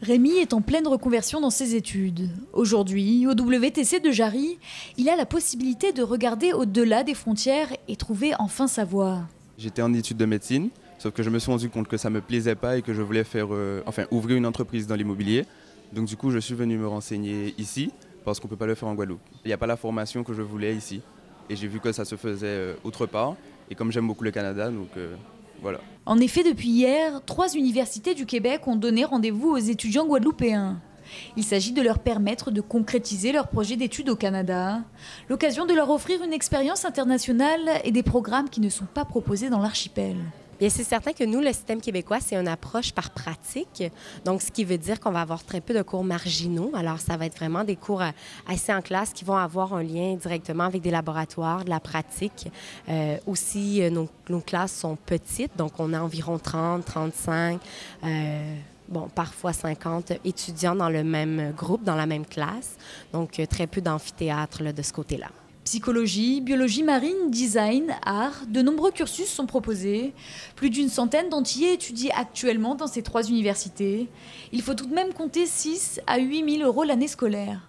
Rémi est en pleine reconversion dans ses études. Aujourd'hui, au WTC de Jarry, il a la possibilité de regarder au-delà des frontières et trouver enfin sa voie. J'étais en études de médecine, sauf que je me suis rendu compte que ça ne me plaisait pas et que je voulais faire, euh, enfin, ouvrir une entreprise dans l'immobilier. Donc du coup, je suis venu me renseigner ici parce qu'on ne peut pas le faire en Guadeloupe. Il n'y a pas la formation que je voulais ici. Et j'ai vu que ça se faisait euh, autre part. Et comme j'aime beaucoup le Canada, donc euh, En effet, depuis hier, trois universités du Québec ont donné rendez-vous aux étudiants guadeloupéens. Il s'agit de leur permettre de concrétiser leur projet d'études au Canada, l'occasion de leur offrir une expérience internationale et des programmes qui ne sont pas proposés dans l'archipel. Bien, c'est certain que nous, le système québécois, c'est une approche par pratique. Donc, ce qui veut dire qu'on va avoir très peu de cours marginaux. Alors, ça va être vraiment des cours euh, assez en classe qui vont avoir un lien directement avec des laboratoires, de la pratique. Euh, aussi, euh, nos, classes sont petites, donc on a environ 30, 35. Euh, bon, parfois 50 étudiants dans le même groupe, dans la même classe. Donc, très peu d'amphithéâtre de ce côté-là. Psychologie, biologie marine, design, art, de nombreux cursus sont proposés. Plus d'une centaine d'antillais étudient actuellement dans ces trois universités. Il faut tout de même compter 6 à 8 000 euros l'année scolaire.